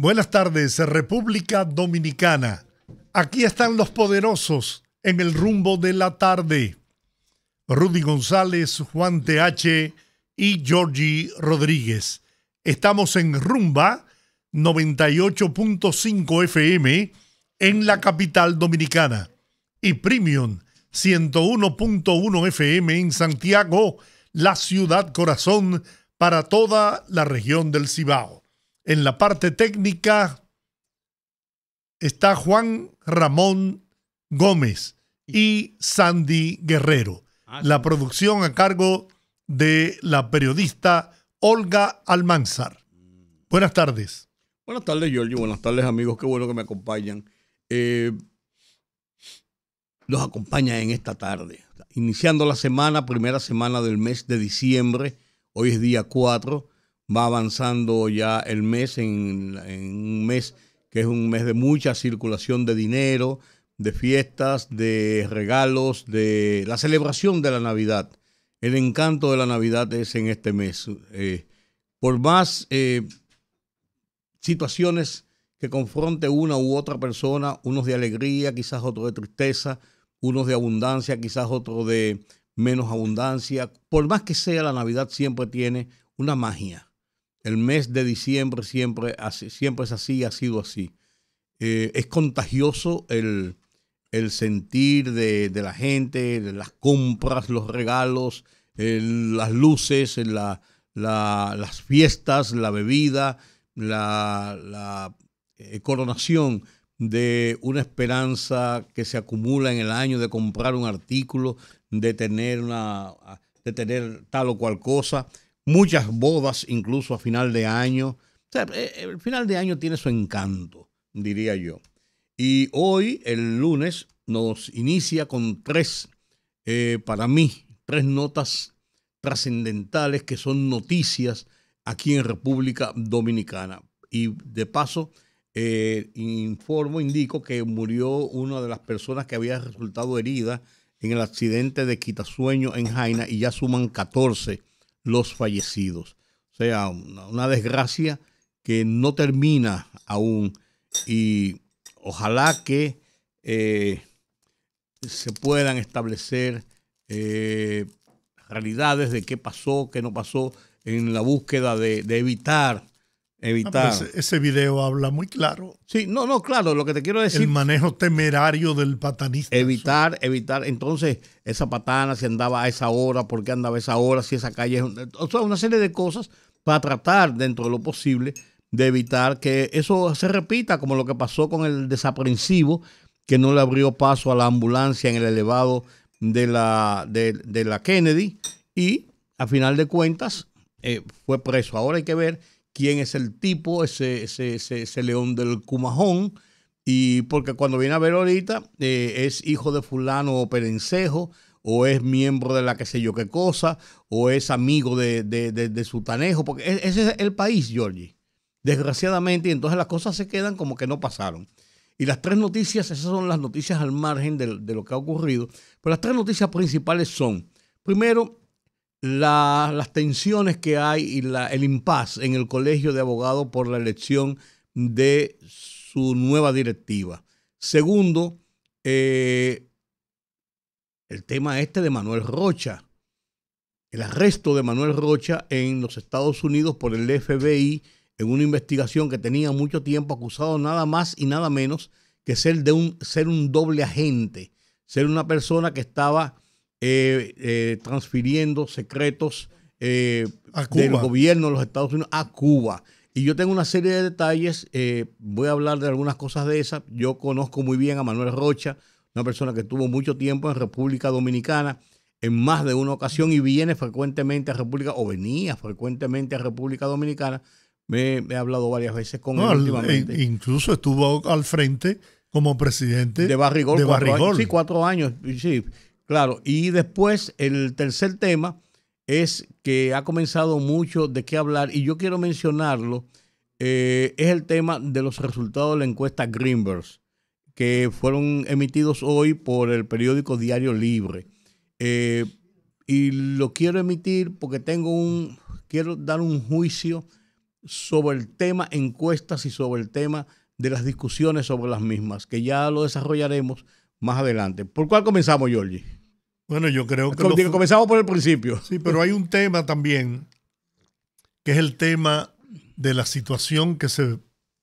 Buenas tardes, República Dominicana. Aquí están los poderosos en el rumbo de la tarde. Rudy González, Juan TH y Georgie Rodríguez. Estamos en Rumba 98.5 FM en la capital dominicana y Premium 101.1 FM en Santiago, la ciudad corazón para toda la región del Cibao. En la parte técnica está Juan Ramón Gómez y Sandy Guerrero. Ah, la producción a cargo de la periodista Olga Almanzar. Buenas tardes. Buenas tardes, Giorgio. Buenas tardes, amigos. Qué bueno que me acompañan. Eh, los acompaña en esta tarde. Iniciando la semana, primera semana del mes de diciembre. Hoy es día 4. Va avanzando ya el mes en, un mes que es un mes de mucha circulación de dinero, de fiestas, de regalos, de la celebración de la Navidad. El encanto de la Navidad es en este mes. Eh, por más eh, situaciones que confronte una u otra persona, unos de alegría, quizás otros de tristeza, unos de abundancia, quizás otros de menos abundancia. Por más que sea, la Navidad siempre tiene una magia. El mes de diciembre siempre, siempre es así, ha sido así. Eh, es contagioso el, el sentir de, la gente, de las compras, los regalos, las luces, la, las fiestas, la bebida, la, eh, coronación de una esperanza que se acumula en el año de comprar un artículo, de tener, una, de tener tal o cual cosa, muchas bodas incluso a final de año. Eh, el final de año tiene su encanto, diría yo. Y hoy, el lunes, nos inicia con tres, eh, para mí, tres notas trascendentales que son noticias aquí en República Dominicana. Y de paso, eh, informo, indico que murió una de las personas que había resultado herida en el accidente de Quitasueño en Jaina y ya suman 14 los fallecidos. O sea, una desgracia que no termina aún y ojalá que eh, se puedan establecer eh, realidades de qué pasó, qué no pasó, en la búsqueda de, evitar evitar. ese, video habla muy claro. Sí, no, no, claro, lo que te quiero decir. El manejo temerario del patanista. Evitar, evitar. Entonces, esa patana, si andaba a esa hora, por qué andaba a esa hora, si esa calle. O sea, una serie de cosas para tratar, dentro de lo posible, de evitar que eso se repita, como lo que pasó con el desaprensivo, que no le abrió paso a la ambulancia en el elevado de la, de, la Kennedy y a final de cuentas eh, fue preso. Ahora hay que ver quién es el tipo, ese, ese, ese, león del Cumajón, y porque cuando viene a ver ahorita eh, es hijo de fulano o perencejo, o es miembro de la que sé yo qué cosa, o es amigo de, de, de, su tanejo, porque e, ese es el país, Georgie desgraciadamente, y entonces las cosas se quedan como que no pasaron. Y las tres noticias, esas son las noticias al margen de, lo que ha ocurrido, pero las tres noticias principales son, primero, las tensiones que hay y la, el impasse en el Colegio de Abogados por la elección de su nueva directiva. Segundo, eh, el tema este de Manuel Rocha, el arresto de Manuel Rocha en los Estados Unidos por el FBI en una investigación que tenía mucho tiempo acusado nada más y nada menos que ser, de un, ser un doble agente, ser una persona que estaba eh, eh, transfiriendo secretos eh, del gobierno de los Estados Unidos a Cuba. Y yo tengo una serie de detalles, voy a hablar de algunas cosas de esas. Yo conozco muy bien a Manuel Rocha, una persona que estuvo mucho tiempo en República Dominicana en más de una ocasión y viene frecuentemente a República, o venía frecuentemente a República Dominicana me, he hablado varias veces con él últimamente. Incluso estuvo al frente como presidente de Barrigol. De Barrigol. sí, cuatro años. Sí, claro. Y después el tercer tema es que ha comenzado mucho de qué hablar y yo quiero mencionarlo. Eh, es el tema de los resultados de la encuesta Greenberg, que fueron emitidos hoy por el periódico Diario Libre. Eh, y lo quiero emitir porque tengo un, quiero dar un juicio sobre el tema encuestas y sobre el tema de las discusiones sobre las mismas, que ya lo desarrollaremos más adelante. ¿Por cuál comenzamos, Giorgi? Bueno, yo creo que... comenzamos por el principio. Sí, pero hay un tema también, que es el tema de la situación que se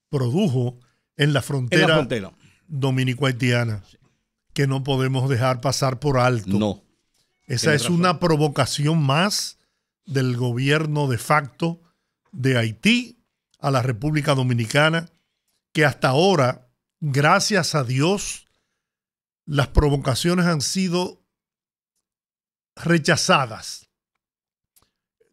produjo en la frontera, dominico-haitiana, que no podemos dejar pasar por alto. No. Esa es una provocación más del gobierno de facto de Haití a la República Dominicana, que hasta ahora, gracias a Dios, las provocaciones han sido rechazadas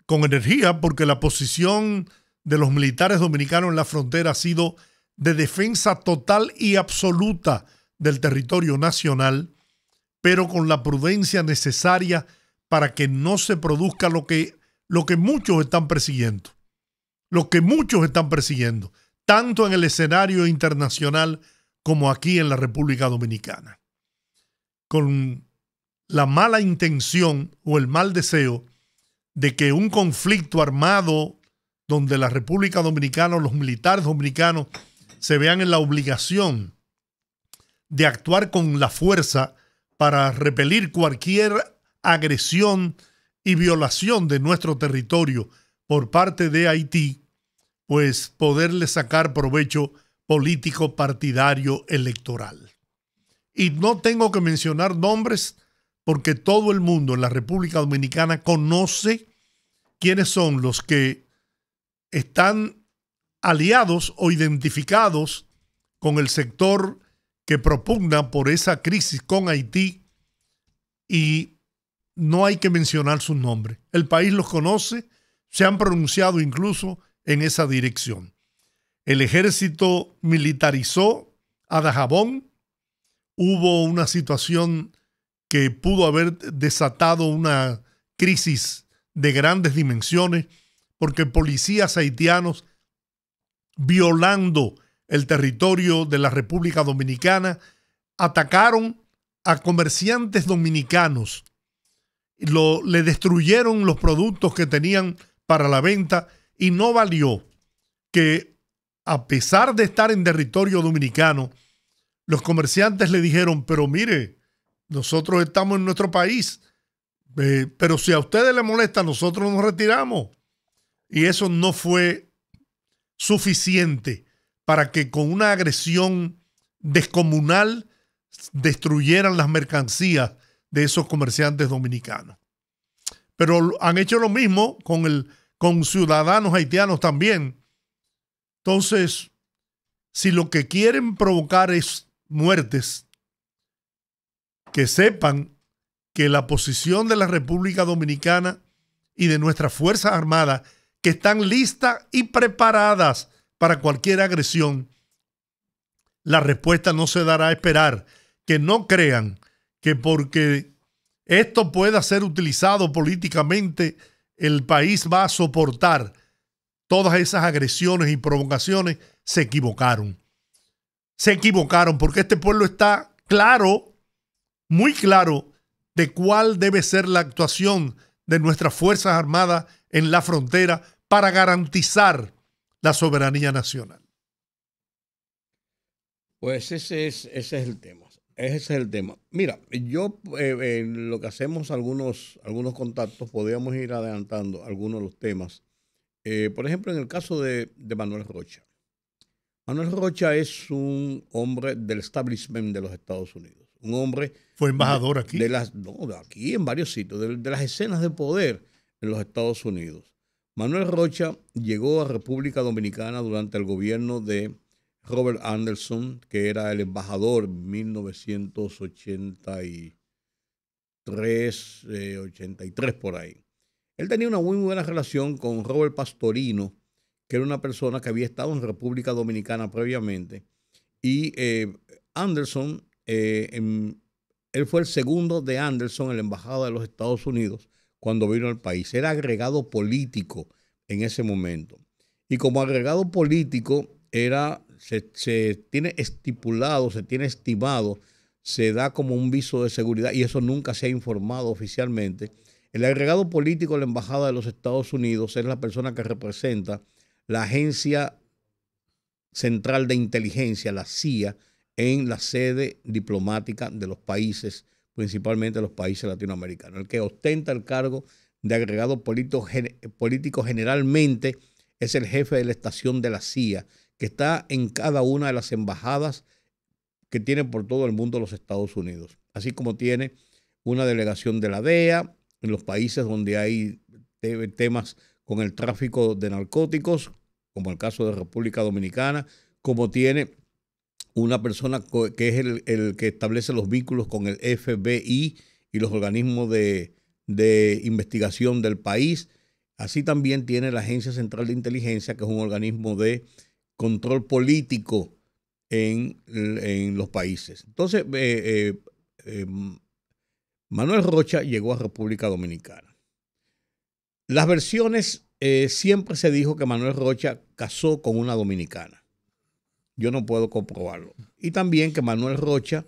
con energía porque la posición de los militares dominicanos en la frontera ha sido de defensa total y absoluta del territorio nacional, pero con la prudencia necesaria para que no se produzca lo que, lo que muchos están persiguiendo, lo que muchos están persiguiendo, tanto en el escenario internacional como aquí en la República Dominicana. Con la mala intención o el mal deseo de que un conflicto armado donde la República Dominicana o los militares dominicanos se vean en la obligación de actuar con la fuerza para repelir cualquier agresión y violación de nuestro territorio por parte de Haití, pues poderle sacar provecho político partidario electoral. Y no tengo que mencionar nombres porque todo el mundo en la República Dominicana conoce quiénes son los que están aliados o identificados con el sector que propugna por esa crisis con Haití y no hay que mencionar su nombre. El país los conoce, se han pronunciado incluso en esa dirección. El ejército militarizó a Dajabón, hubo una situación que pudo haber desatado una crisis de grandes dimensiones porque policías haitianos violando el territorio de la República Dominicana atacaron a comerciantes dominicanos, lo, le destruyeron los productos que tenían para la venta y no valió que a pesar de estar en territorio dominicano, los comerciantes le dijeron, pero mire, nosotros estamos en nuestro país, eh, pero si a ustedes les molesta, nosotros nos retiramos. Y eso no fue suficiente para que con una agresión descomunal destruyeran las mercancías de esos comerciantes dominicanos. Pero han hecho lo mismo con, el, con ciudadanos haitianos también. Entonces, si lo que quieren provocar es muertes, que sepan que la posición de la República Dominicana y de nuestras Fuerzas Armadas, que están listas y preparadas para cualquier agresión, la respuesta no se dará a esperar. Que no crean que porque esto pueda ser utilizado políticamente, el país va a soportar todas esas agresiones y provocaciones. Se equivocaron. Se equivocaron porque este pueblo está claro muy claro de cuál debe ser la actuación de nuestras Fuerzas Armadas en la frontera para garantizar la soberanía nacional. Pues ese es, ese es el tema. Ese es el tema. Mira, yo eh, en lo que hacemos algunos, algunos contactos, podríamos ir adelantando algunos de los temas. Eh, por ejemplo, en el caso de, de Manuel Rocha. Manuel Rocha es un hombre del establishment de los Estados Unidos un hombre... Fue embajador aquí. De las, no, aquí en varios sitios, de, las escenas de poder en los Estados Unidos. Manuel Rocha llegó a República Dominicana durante el gobierno de Robert Anderson, que era el embajador en 1983, 83 por ahí. Él tenía una muy buena relación con Robert Pastorino, que era una persona que había estado en República Dominicana previamente. Y eh, Anderson eh, él fue el segundo de Anderson en la Embajada de los Estados Unidos cuando vino al país. Era agregado político en ese momento. Y como agregado político, era, se, tiene estipulado, se tiene estimado, se da como un viso de seguridad y eso nunca se ha informado oficialmente. El agregado político de la Embajada de los Estados Unidos es la persona que representa la Agencia Central de Inteligencia, la CIA, en la sede diplomática de los países, principalmente los países latinoamericanos. El que ostenta el cargo de agregado político, generalmente es el jefe de la estación de la CIA, que está en cada una de las embajadas que tiene por todo el mundo los Estados Unidos, así como tiene una delegación de la DEA en los países donde hay temas con el tráfico de narcóticos, como el caso de República Dominicana, como tiene una persona que es el, que establece los vínculos con el FBI y los organismos de, investigación del país. Así también tiene la Agencia Central de Inteligencia, que es un organismo de control político en, los países. Entonces, eh, eh, eh, Manuel Rocha llegó a República Dominicana. Las versiones, siempre se dijo que Manuel Rocha casó con una dominicana yo no puedo comprobarlo. Y también que Manuel Rocha,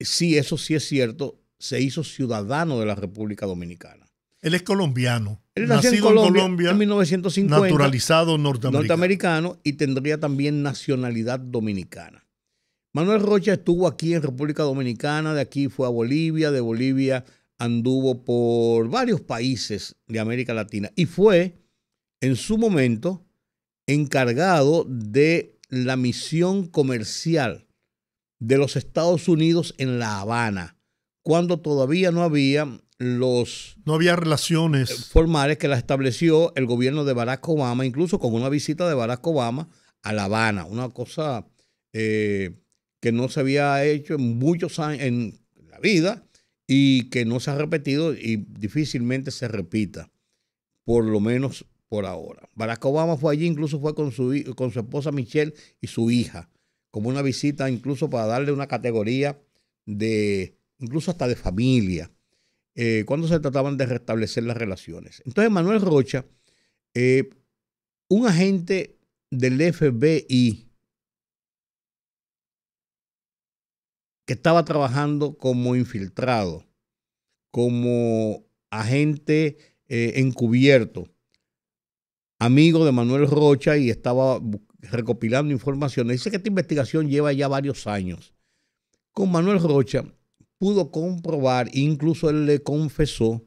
sí, eso sí es cierto, se hizo ciudadano de la República Dominicana. Él es colombiano. Él nació en Colombia, en 1950. Naturalizado norteamericano. norteamericano y tendría también nacionalidad dominicana. Manuel Rocha estuvo aquí en República Dominicana, de aquí fue a Bolivia, de Bolivia anduvo por varios países de América Latina y fue en su momento encargado de la misión comercial de los Estados Unidos en La Habana, cuando todavía no había los... No había relaciones. eh, formales que las estableció el gobierno de Barack Obama, incluso con una visita de Barack Obama a La Habana, una cosa eh, que no se había hecho en muchos años en la vida y que no se ha repetido y difícilmente se repita, por lo menos por ahora. Barack Obama fue allí, incluso fue con su, con su esposa Michelle y su hija, como una visita incluso para darle una categoría de, incluso hasta de familia, eh, cuando se trataban de restablecer las relaciones. Entonces Manuel Rocha, eh, un agente del FBI que estaba trabajando como infiltrado, como agente eh, encubierto, amigo de Manuel Rocha y estaba recopilando información. Dice que esta investigación lleva ya varios años. Con Manuel Rocha pudo comprobar, incluso él le confesó,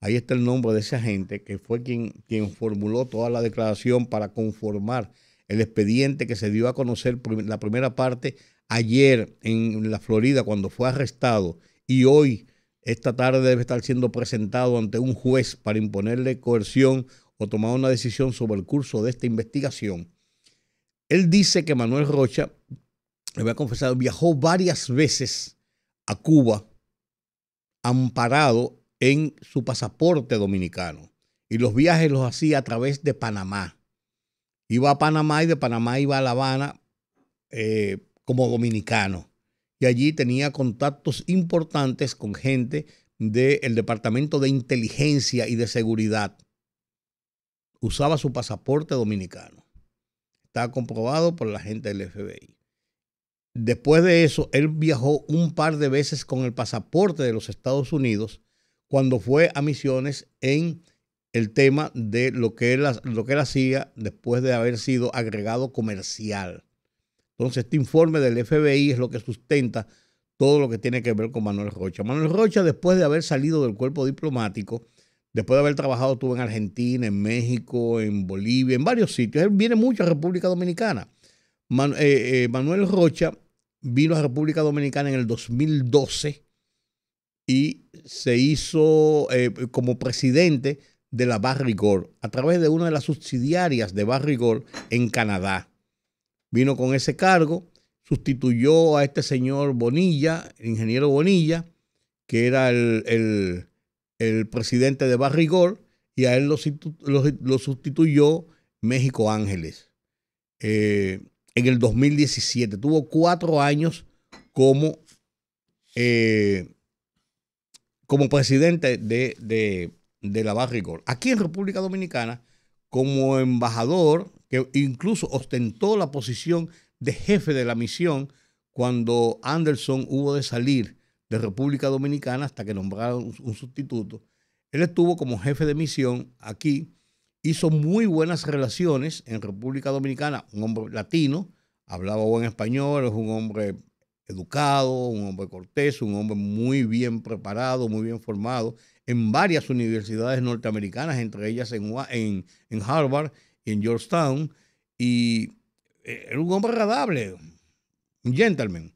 ahí está el nombre de ese agente, que fue quien, quien formuló toda la declaración para conformar el expediente que se dio a conocer la primera parte ayer en la Florida cuando fue arrestado y hoy, esta tarde, debe estar siendo presentado ante un juez para imponerle coerción o tomar una decisión sobre el curso de esta investigación. Él dice que Manuel Rocha, le voy a confesar, viajó varias veces a Cuba amparado en su pasaporte dominicano. Y los viajes los hacía a través de Panamá. Iba a Panamá y de Panamá iba a La Habana eh, como dominicano. Y allí tenía contactos importantes con gente del Departamento de Inteligencia y de Seguridad usaba su pasaporte dominicano. Está comprobado por la gente del FBI. Después de eso, él viajó un par de veces con el pasaporte de los Estados Unidos cuando fue a misiones en el tema de lo que él, lo que él hacía después de haber sido agregado comercial. Entonces, este informe del FBI es lo que sustenta todo lo que tiene que ver con Manuel Rocha. Manuel Rocha, después de haber salido del cuerpo diplomático, Después de haber trabajado, estuvo en Argentina, en México, en Bolivia, en varios sitios. Él viene mucho a República Dominicana. Eh, eh, Manuel Rocha vino a República Dominicana en el 2012 y se hizo eh, como presidente de la Barrigol a través de una de las subsidiarias de Barrigol en Canadá. Vino con ese cargo, sustituyó a este señor Bonilla, ingeniero Bonilla, que era el el presidente de Barrigol y a él lo, sustituyó México Ángeles eh, en el 2017. Tuvo cuatro años como, eh, como presidente de, de la Barrigol. Aquí en República Dominicana, como embajador, que incluso ostentó la posición de jefe de la misión cuando Anderson hubo de salir de República Dominicana hasta que nombraron un sustituto. Él estuvo como jefe de misión aquí hizo muy buenas relaciones en República Dominicana, un hombre latino, hablaba buen español, es un hombre educado, un hombre cortés, un hombre muy bien preparado, muy bien formado en varias universidades norteamericanas, entre ellas en, en, Harvard y en Georgetown, y eh, era un hombre agradable, un gentleman.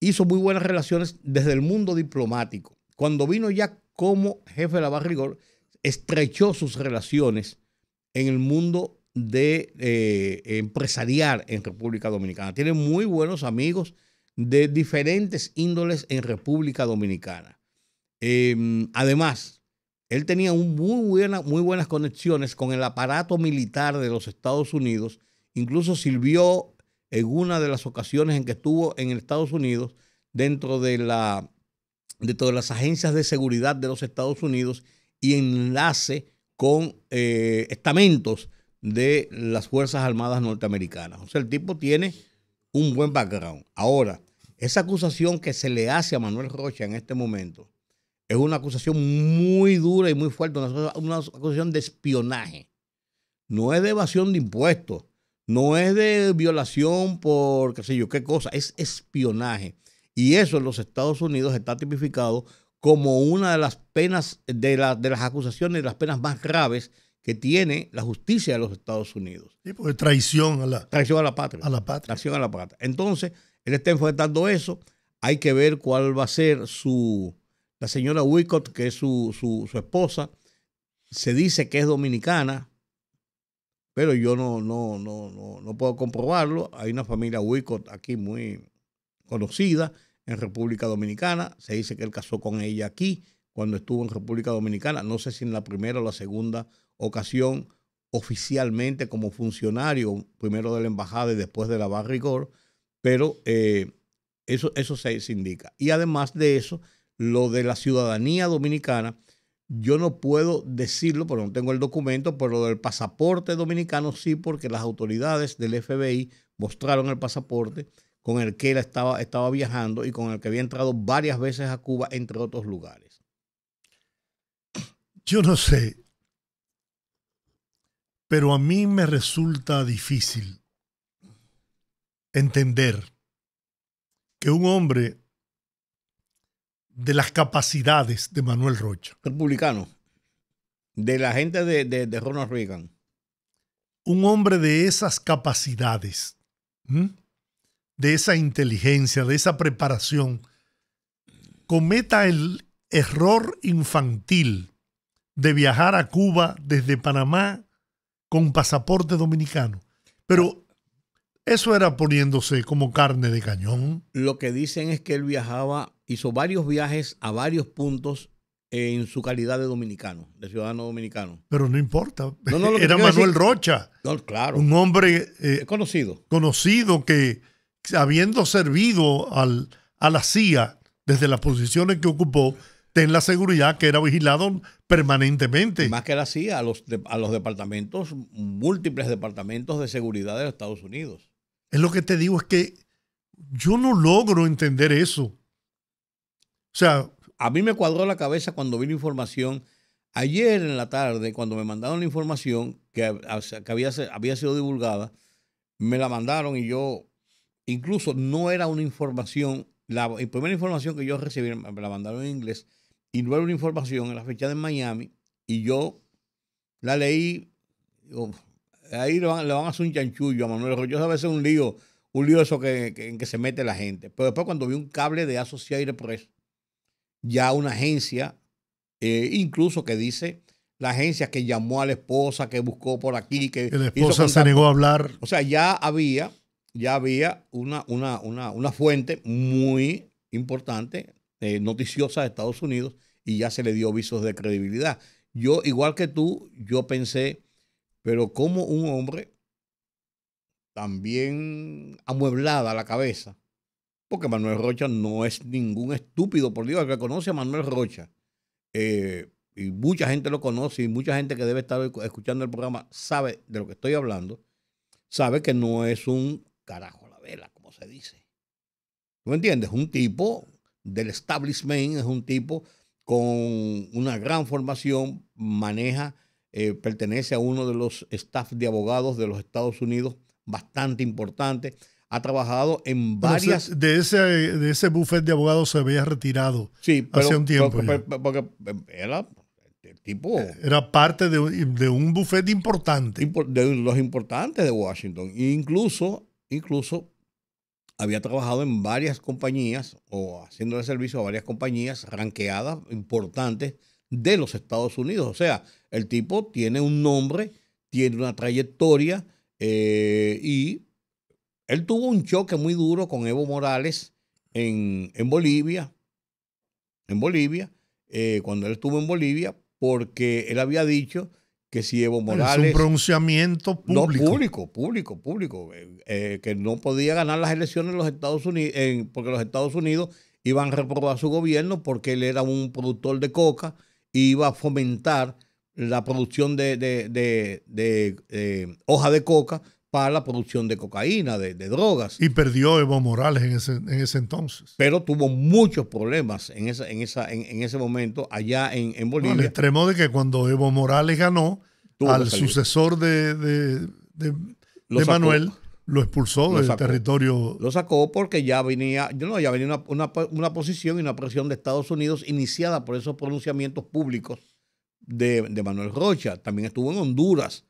Hizo muy buenas relaciones desde el mundo diplomático. Cuando vino ya como jefe de la Barrigor, estrechó sus relaciones en el mundo de eh, empresarial en República Dominicana. Tiene muy buenos amigos de diferentes índoles en República Dominicana. Em, además, él tenía muy, muy buenas conexiones con el aparato militar de los Estados Unidos. Incluso sirvió en una de las ocasiones en que estuvo en Estados Unidos dentro de, la, las agencias de seguridad de los Estados Unidos y enlace con eh, estamentos de las Fuerzas Armadas norteamericanas. O sea, el tipo tiene un buen background. Ahora, esa acusación que se le hace a Manuel Rocha en este momento es una acusación muy dura y muy fuerte, una acusación de espionaje. No es de evasión de impuestos, no es de violación por qué sé yo qué cosa, es espionaje. Y eso en los Estados Unidos está tipificado como una de las penas, de, de las acusaciones, de las penas más graves que tiene la justicia de los Estados Unidos. Sí, porque traición a la, traición a la patria. A la patria. Traición a la patria. Entonces, él está enfrentando eso. Hay que ver cuál va a ser su. La señora Wicott, que es su, su, su esposa, se dice que es dominicana, pero yo no, no, no, no, no puedo comprobarlo. Hay una familia Wicott aquí muy conocida en República Dominicana. Se dice que él casó con ella aquí cuando estuvo en República Dominicana. No sé si en la primera o la segunda ocasión oficialmente como funcionario, primero de la embajada y después de la Barrigor, pero eh, eso, eso se, indica. Y además de eso, lo de la ciudadanía dominicana, yo no puedo decirlo, porque no tengo el documento, pero lo del pasaporte dominicano sí, porque las autoridades del FBI mostraron el pasaporte con el que él estaba, estaba viajando y con el que había entrado varias veces a Cuba, entre otros lugares. Yo no sé, pero a mí me resulta difícil entender que un hombre de las capacidades de Manuel Rocha. Republicano. De la gente de, de, Ronald Reagan. Un hombre de esas capacidades de esa inteligencia, de esa preparación, cometa el error infantil de viajar a Cuba desde Panamá con pasaporte dominicano. Pero eso era poniéndose como carne de cañón. Lo que dicen es que él viajaba, hizo varios viajes a varios puntos en su calidad de dominicano, de ciudadano dominicano. Pero no importa. era Manuel Rocha. claro. Un hombre eh, conocido. Conocido que habiendo servido al, a la CIA desde las posiciones que ocupó, ten la seguridad que era vigilado permanentemente. Más que la CIA, a los, a los departamentos, múltiples departamentos de seguridad de los Estados Unidos. Es lo que te digo, es que yo no logro entender eso. O sea... A mí me cuadró la cabeza cuando vi la información. Ayer en la tarde, cuando me mandaron la información que, había, había sido divulgada, me la mandaron y yo incluso no era una información, la, primera información que yo recibí me la mandaron en inglés y no era una información en la fecha de Miami y yo la leí, ahí le van, a hacer un chanchullo a Manuel Rocha, a veces un lío, un lío eso que, en que se mete la gente. Pero después cuando vi un cable de Associated Press, ya una agencia, eh, incluso que dice la agencia que llamó a la esposa, que buscó por aquí, que... la esposa se negó a hablar. O sea, ya había ya había una, una, una, fuente muy importante, eh, noticiosa de Estados Unidos, y ya se le dio visos de credibilidad. Yo, igual que tú, yo pensé, pero como un hombre también amueblada la cabeza, porque Manuel Rocha no es ningún estúpido, por Dios, el que conoce a Manuel Rocha, eh, y mucha gente lo conoce, y mucha gente que debe estar escuchando el programa sabe de lo que estoy hablando, sabe que no es un carajo la vela, como se dice. ¿Tú me entiendes? Un tipo del establishment, es un tipo con una gran formación, maneja eh, pertenece a uno de los staff de abogados de los Estados Unidos bastante importante. Ha trabajado en varias. de, ese, de ese buffet de abogados se había retirado sí, hace un tiempo. Porque, era el tipo. Era parte de, un buffet importante. De los importantes de Washington. E incluso, incluso había trabajado en varias compañías o haciéndole servicio a varias compañías ranqueadas importantes de los Estados Unidos. O sea, el tipo tiene un nombre, tiene una trayectoria eh, y él tuvo un choque muy duro con Evo Morales en, Bolivia, en Bolivia, eh, cuando él estuvo en Bolivia, porque él había dicho que si Evo Morales... Es un pronunciamiento público. No, público, público, público. Eh, que no podía ganar las elecciones en los Estados Unidos, porque los Estados Unidos iban a reprobar su gobierno porque él era un productor de coca y iba a fomentar la producción de, de, hoja de coca para la producción de cocaína, de, drogas. Y perdió Evo Morales en ese, en ese entonces. Pero tuvo muchos problemas en, esa, en, esa, en, ese momento allá en, en Bolivia. al extremo de que cuando Evo Morales ganó, al sucesor de, de, Manuel lo expulsó del territorio. Lo sacó porque ya venía, yo no, ya venía una, una, una, posición y una presión de Estados Unidos iniciada por esos pronunciamientos públicos de, Manuel Rocha. También estuvo en Honduras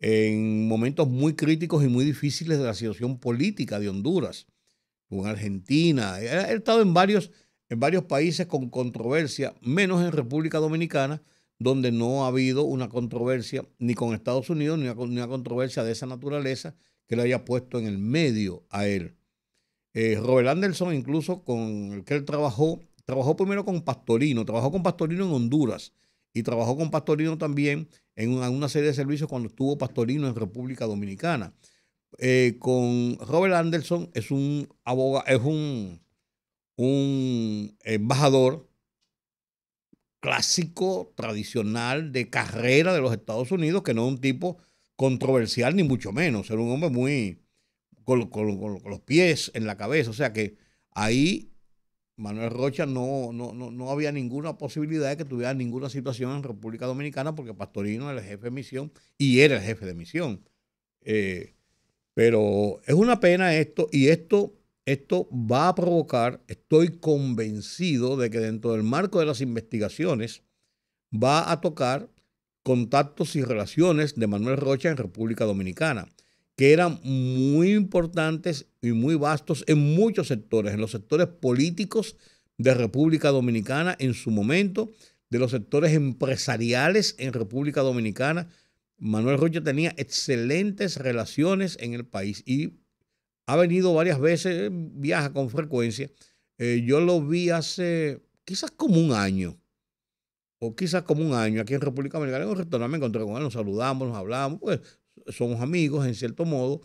en momentos muy críticos y muy difíciles de la situación política de Honduras. En Argentina. Ha estado en varios, en varios países con controversia, menos en República Dominicana, donde no ha habido una controversia ni con Estados Unidos, ni una, controversia de esa naturaleza que le haya puesto en el medio a él. Eh, Robert Anderson, incluso con el que él trabajó, trabajó primero con Pastorino, trabajó con Pastorino en Honduras y trabajó con Pastorino también en una, serie de servicios cuando estuvo Pastorino en República Dominicana. Eh, con Robert Anderson es un abogado, es un, un embajador clásico, tradicional, de carrera de los Estados Unidos, que no es un tipo controversial ni mucho menos, era un hombre muy con, con los pies en la cabeza, o sea que ahí Manuel Rocha no, no, no, había ninguna posibilidad de que tuviera ninguna situación en República Dominicana porque Pastorino era el jefe de misión y era el jefe de misión. Eh, pero es una pena esto y esto, esto va a provocar, estoy convencido de que dentro del marco de las investigaciones va a tocar contactos y relaciones de Manuel Rocha en República Dominicana que eran muy importantes y muy vastos en muchos sectores, en los sectores políticos de República Dominicana en su momento, de los sectores empresariales en República Dominicana. Manuel Rocha tenía excelentes relaciones en el país y ha venido varias veces, viaja con frecuencia. Eh, yo lo vi hace quizás como un año, o quizás como un año aquí en República Dominicana. En un restaurante me encontré con él, nos saludamos, nos hablamos, pues somos amigos en cierto modo,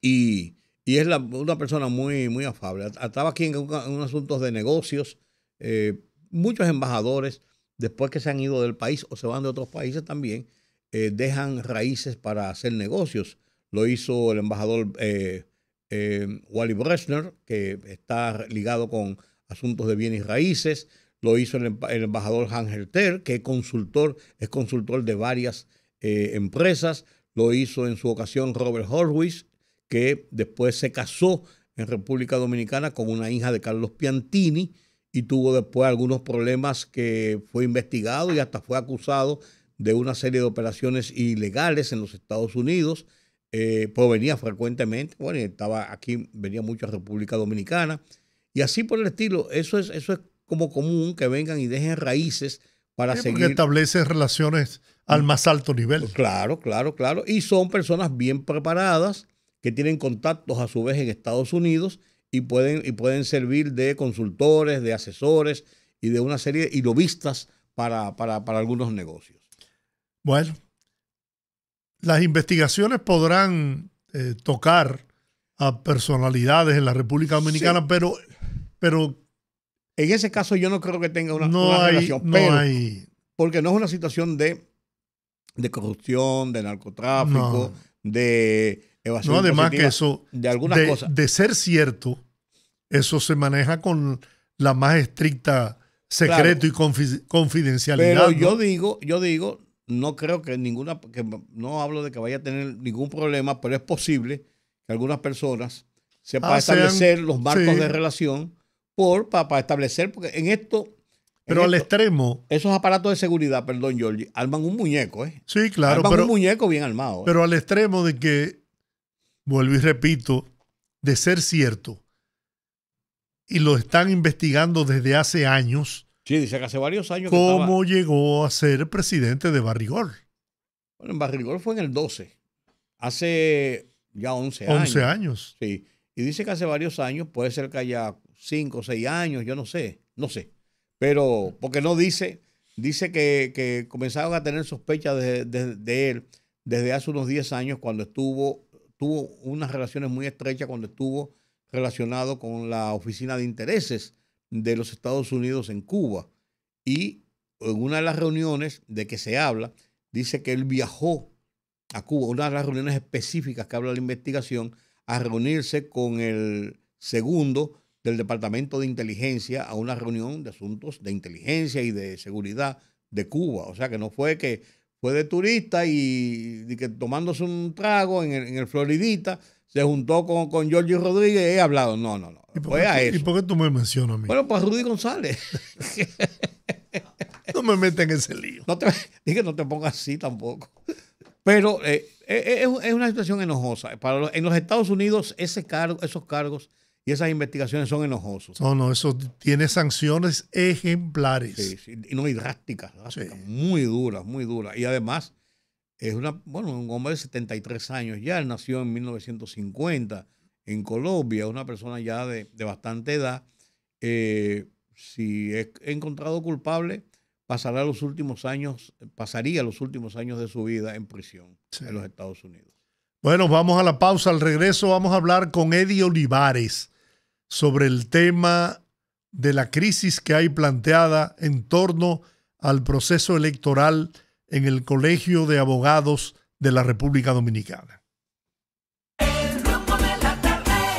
y, es una persona muy, muy afable. Estaba aquí en, un, asuntos de negocios, eh, muchos embajadores, después que se han ido del país o se van de otros países también, eh, dejan raíces para hacer negocios. Lo hizo el embajador eh, Wally Bresner, que está ligado con asuntos de bienes y raíces. Lo hizo el, embajador Hans Ter, que es consultor, es consultor de varias eh, empresas. Lo hizo en su ocasión Robert Horwitz, que después se casó en República Dominicana con una hija de Carlos Piantini y tuvo después algunos problemas que fue investigado y hasta fue acusado de una serie de operaciones ilegales en los Estados Unidos. Eh, venía frecuentemente, bueno, estaba aquí, venía mucho a República Dominicana y así por el estilo. Eso es, eso es como común que vengan y dejen raíces para seguir. Porque establece relaciones al más alto nivel. Claro, claro, claro. Y son personas bien preparadas que tienen contactos a su vez en Estados Unidos y pueden, y pueden servir de consultores, de asesores y de una serie y lobistas para, para, algunos negocios. Bueno, las investigaciones podrán eh, tocar a personalidades en la República Dominicana, pero, pero en ese caso yo no creo que tenga una, relación, pero, porque no es una situación de de corrupción, de narcotráfico, de evasión. No, además que eso, de algunas cosas. De ser cierto, eso se maneja con la más estricta secreto y confidencialidad. Pero yo digo, yo digo, no creo que ninguna, que no hablo de que vaya a tener ningún problema, pero es posible que algunas personas sepan Ah, establecer sean- los marcos sí. de relación por para, para establecer, porque en esto, Pero al esto, extremo, esos aparatos de seguridad, perdón, Georgie, arman un muñeco, ¿eh? sí, claro, arman pero, un muñeco bien armado. ¿eh? pero al extremo de que, vuelvo y repito, de ser cierto, y lo están investigando desde hace años, sí, dice que hace varios años que cómo estaba- llegó a ser presidente de Barrigol. bueno, en Barrigol fue en el 12, hace ya 11 años. 11 años. Sí, y dice que hace varios años, puede ser que haya 5 o 6 años, yo no sé, no sé. Pero, porque no dice, dice que, comenzaron a tener sospechas de- de él desde hace unos 10 años cuando estuvo, tuvo unas relaciones muy estrechas cuando estuvo relacionado con la Oficina de Intereses de los Estados Unidos en Cuba. Y en una de las reuniones de que se habla, dice que él viajó a Cuba, una de las reuniones específicas que habla la investigación, a reunirse con el segundo del Departamento de Inteligencia a una reunión de asuntos de inteligencia y de seguridad de Cuba. O sea que no fue que fue de turista y, y que tomándose un trago en el, en el Floridita, se juntó con, con Giorgio Rodríguez y he hablado. No, no, no. ¿Y por, Fue qué a tú, ¿Y eso. por qué tú me mencionas a mí? Bueno, pues Rudy González. no me metas en ese lío. No te, dije, no te pongas así tampoco. Pero eh, eh, es, es una situación enojosa. Para los- en los Estados Unidos, ese cargo, esos cargos y esas investigaciones son enojosos. No, no, eso tiene sanciones ejemplares. Sí, sí, y no, y drásticas, drásticas, Sí. muy duras, muy duras. Y además, es una, bueno, un hombre de 73 años ya, él nació en 1950 en Colombia, una persona ya de, de bastante edad. Eh, si es encontrado culpable, pasará los últimos años, pasaría los últimos años de su vida en prisión en los Estados Unidos. Bueno, vamos a la pausa. Al regreso vamos a hablar con Eddie Olivares sobre el tema de la crisis que hay planteada en torno al proceso electoral en el Colegio de Abogados de la República Dominicana.